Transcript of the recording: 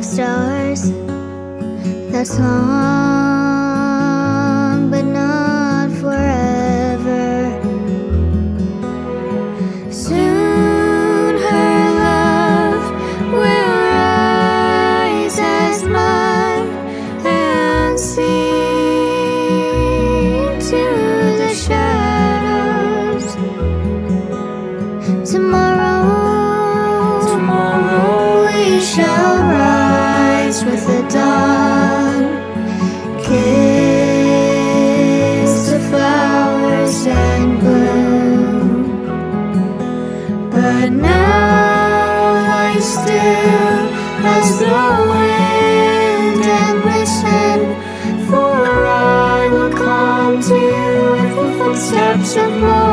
stars. That's long, but not forever. Soon her love will rise as mud and sink to the shadows. Tomorrow, Tomorrow we shall rise But now lie still as the wind and listen, for I will come to you with the footsteps of morning.